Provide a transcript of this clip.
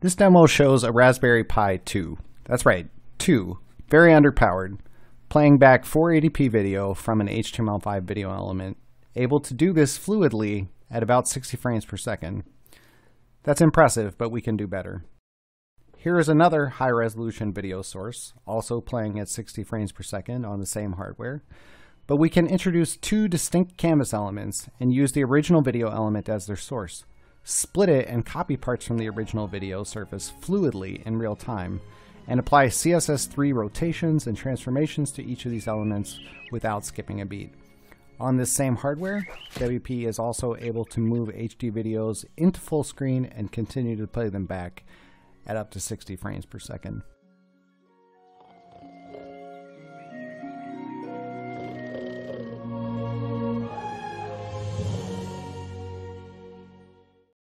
This demo shows a Raspberry Pi 2. That's right, 2. Very underpowered. Playing back 480p video from an HTML5 video element. Able to do this fluidly at about 60 frames per second. That's impressive, but we can do better. Here is another high resolution video source, also playing at 60 frames per second on the same hardware. But we can introduce two distinct canvas elements and use the original video element as their source split it and copy parts from the original video surface fluidly in real time, and apply CSS3 rotations and transformations to each of these elements without skipping a beat. On this same hardware, WPE is also able to move HD videos into full screen and continue to play them back at up to 60 frames per second.